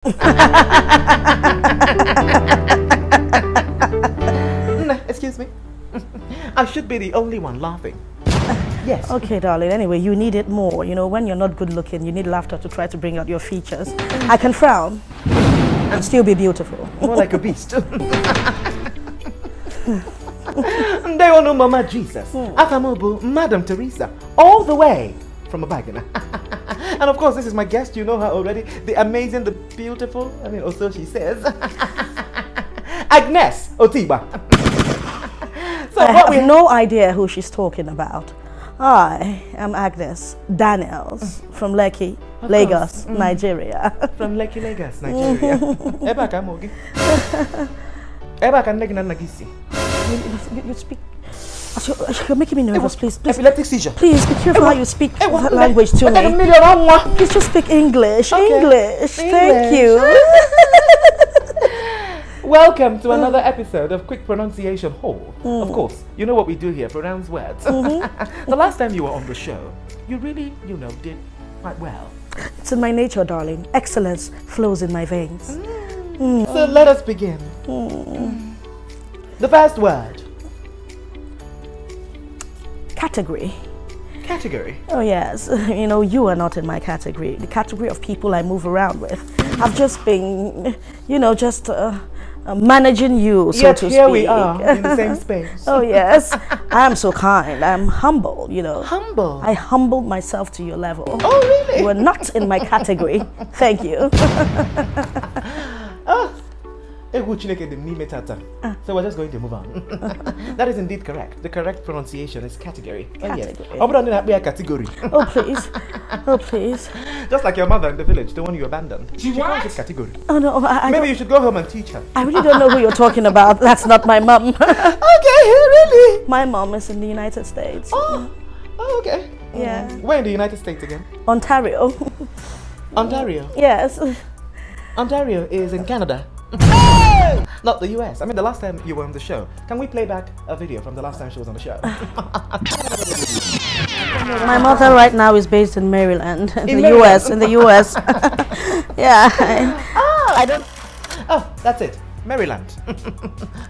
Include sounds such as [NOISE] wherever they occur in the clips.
[LAUGHS] Excuse me. I should be the only one laughing. Yes. Okay, darling. Anyway, you need it more. You know, when you're not good looking, you need laughter to try to bring out your features. I can frown and still be beautiful. More like a beast. they all know Mama Jesus. Hmm. Afamobu, Madam Theresa, all the way from a Bagana. [LAUGHS] and of course, this is my guest. You know her already. The amazing, the beautiful. I mean, also she says. [LAUGHS] Agnes Otigba. [LAUGHS] so I what have we no idea who she's talking about. I am Agnes Daniels mm. mm. [LAUGHS] from Lekki, Lagos, Nigeria. from Lekki, Lagos, Nigeria. Ebe a ka amụ gị. Ebe a ka nne gị na nna gị si. you, you- you speak. You're, uh, you're making me nervous, please. Please, Epileptic seizure. please be careful how you speak that language to me. Please just speak English. Okay. English. Thank you. [LAUGHS] Welcome to uh. another episode of Quick Pronunciation Hall. Mm. Of course, you know what we do here, pronounce words. Mm-hmm. [LAUGHS] the last time you were on the show, you really, you know, did quite well. It's in my nature, darling. Excellence flows in my veins. Mm. Mm. So let us begin. The first word, Category. category. Oh, yes. [LAUGHS] You know, you are not in my category. The category of people I move around with. I've just been, you know, just uh, uh, managing you, so Yet to here speak. we are in the [LAUGHS] same space. oh, yes. I'm so kind. I'm humble, you know. Humble. I humbled myself to your level. oh, really? You are not in my category. [LAUGHS] Thank you. Egwu Chineke dị n'ime tata. So we're just going to move on. [LAUGHS] that is indeed correct. The correct pronunciation is category. Oh, yes. Category. Ọ bụrụ na ị na-akpọ ya category. Oh, please. Oh, please. Just like your mother in the village, the one you abandoned. She, calls it category. Oh, no. I, I, Maybe you should go home and teach her. I really don't know who you're talking about. That's not my mom. [LAUGHS] Okay, really? my mom is in the United States. Oh, oh okay. Yeah. Where in the United States again? Ontario. Ontario. yes. Ontario is in Canada. Not the US. I mean, the last time you were on the show. Can we play back a video from the last time she was on the show? [LAUGHS] My mother right now is based in Maryland, in, In the Maryland? US, in the US. [LAUGHS] [LAUGHS] yeah. oh, I don't. Oh, that's it. Maryland.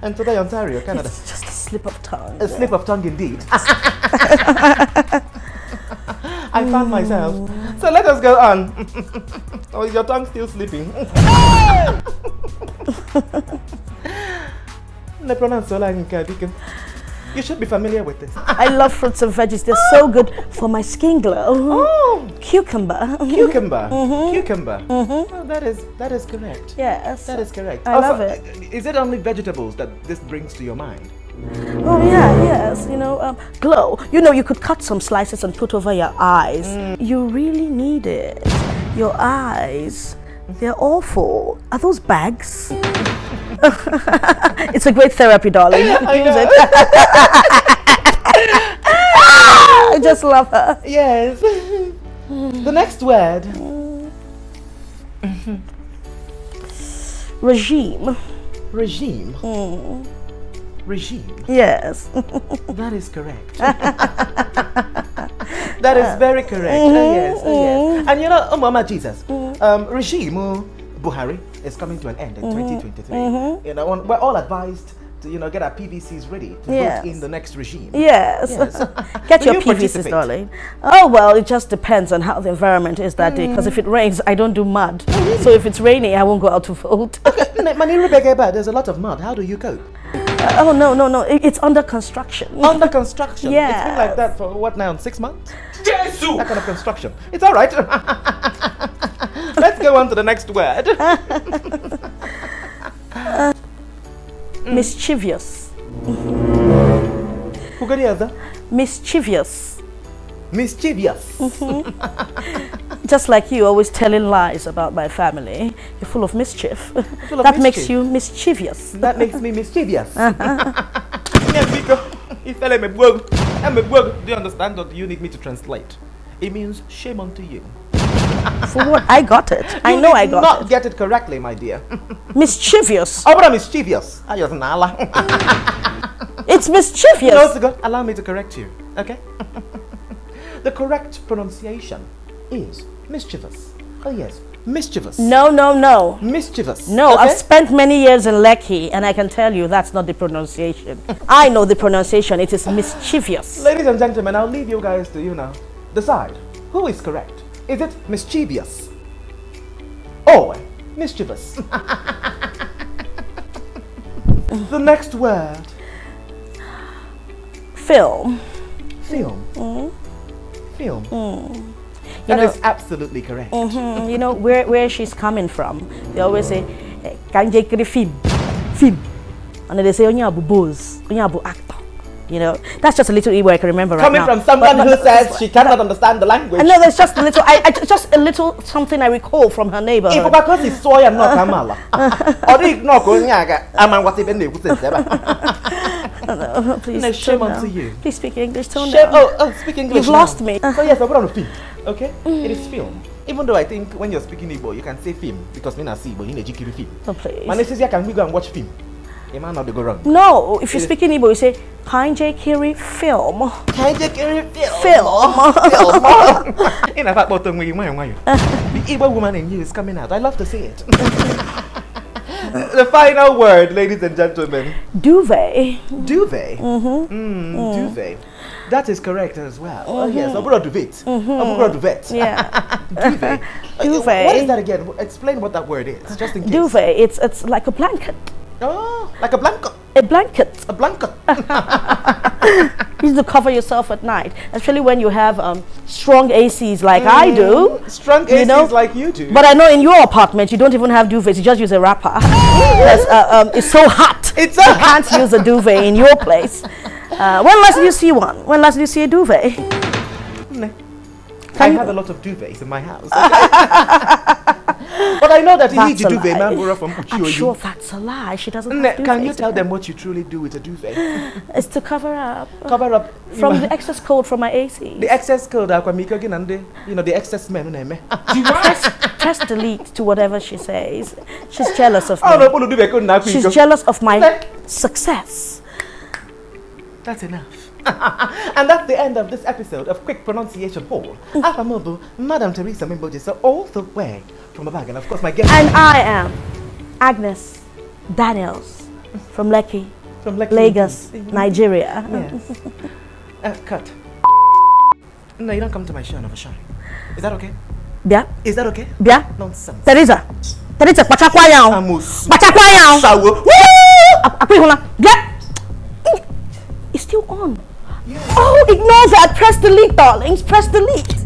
and today, Ontario, Canada. It's just a slip of tongue. A slip of tongue indeed. I found myself. So let us go on. [LAUGHS] oh, is your tongue still sleeping? Le pronounce Ola Nka, You should be familiar with this. I love fruits and veggies. They're so good for my skin glow. Oh, Cucumber. cucumber. [LAUGHS] Cucumber. Oh, that is that is correct. yes. That is correct. I love it. uh, Is it only vegetables that this brings to your mind? Oh yeah, yes. You know, um, glow. You know, you could cut some slices and put over your eyes. Mm. You really need it. Your eyes. They're awful. Are those bags? [LAUGHS] it's a great therapy, darling. [LAUGHS] You could I use know. it. [LAUGHS] I just love her. Yes. the next word. Mm. Regime. Regime. Mm. Regime. Yes. [LAUGHS] That is correct. [LAUGHS] that is very correct. Oh, yes, oh, yes. Mm-hmm. And you know, oh, Mama Jesus, mm-hmm. um, regime uh, Buhari is coming to an end in 2023. You know, we're all advised to you know get our PVCs ready to Yes. vote in the next regime. Yes. Yes. [LAUGHS] Get your you PVCs, darling. Oh, well, it just depends on how the environment is that day. Because if it mm. rains, I don't do mud. Oh, so if it's rainy, I won't go out to vote. okay. There's a lot of mud. How do you cope? Oh, no, no, no. It, it's under construction. [LAUGHS] Under construction. Yeah. It's been like that for what now? Six months? Jesus! That kind of construction. It's all right. [LAUGHS] Let's go on to the next word. [LAUGHS] Mm. Mischievous. Who got the other? Mischievous. Mischievous. Mm-hmm. Just like you, always telling lies about my family. You're full of mischief. Full of [LAUGHS] that makes you mischievous. That makes me mischievous. [LAUGHS] Yeah, Biko, he fell in my book. And my book, do you understand or do you need me to translate? It means shame unto you. [LAUGHS] For what? I got it. I know I got not it. Not get it correctly, my dear. Mischievous. Oh, but I'm mischievous. I just nala. It's mischievous. No, to go. Allow me to correct you, okay? the correct pronunciation is mischievous. Oh yes, Mischievous. No, no, no. Mischievous. No, okay? I've spent many years in Lekki and I can tell you that's not the pronunciation. [LAUGHS] I know the pronunciation. It is mischievous. Ladies and gentlemen, I'll leave you guys to, you know, decide who is correct. Is it mischievous or mischievous? [LAUGHS] the next word Film. film. Mm. Film. Mm. You That know, is absolutely correct. mhm, you know where, where she's coming from. They always say, eh, Kanje kiri film. Film. And then they say, Onye abu boz. Onye abu actor. You know, that's just a little Igbo I can remember right now. Coming from someone But- who says she cannot understand the language. Know there's just a little, I, I, just a little something I recall from her neighbor. If because it's soy and not amala. Or ignore. I'm what even they would say. Please, No, shame unto down. you. Please speak English. Tone Shame- down. Oh, oh, speak English. You've now. lost me. So yes, I put on a film. Okay, mm. it is film. Even though I think when you're speaking Igbo, you can say film because when I see Igbo, you know Jikiri film. Oh, please. My is can we go and watch film? You might not go wrong. No, if you It speak in Igbo, you say Kanje Kiri film. Can Jikiri film? Film. Film. [LAUGHS] In fact, but when [LAUGHS] you the Igbo woman in you is coming out. I love to see it. [LAUGHS] the final word, ladies and gentlemen. Duvet. Duvet. Mm-hmm. Mm, mm, Duvet. That is correct as well. Oh, yes, Obura [LAUGHS] duvet. Obura [LAUGHS] duvet. Yeah. duvet. Duvet. What is that again? Explain what that word is, just in case. Duvet. It's it's like a blanket. Oh, like a blanket. A blanket. A blanket. [LAUGHS] Used to cover yourself at night, especially when you have um, strong ACs like I do. Strong You ACs know, like you do. But I know in your apartment you don't even have duvets. You just use a wrapper. Uh, um, it's so hot. It's so you can't use a duvet in your place. Uh, when last did you see one? When last did you see a duvet? Can I have a lot of duvets in my house. okay? [LAUGHS] but I know that you need That's a duvet. Bora from I'm sure that's a lie. She doesn't. Have Can you tell them what you truly do with a duvet? [LAUGHS] It's to cover up Cover up from the excess cold from my AC. the excess code akwamiko gị na ndị you know the excess men press, press delete to whatever she says. She's jealous of me. kod na-akwa She's jealous of my success. That's enough. [LAUGHS] And that's the end of this episode of Quick Pronunciation Hall. Afamobu, Madam Theresa Mimboji so all the way from the bag and of course my guest And I am Agnes Daniels from Lekki, from Lekki Lagos, Nigeria. yes. [LAUGHS] Uh, cut. No you don't come to my show and overshine is that okay? Bia, is that okay? Bia, nonsense. Theresa. Theresa, kpachakwa ya o. Amos Kpachakwa ya o. Sawo Akwa ihuna. Bia. On. Oh, ignore that. Press delete, darlings. Press delete.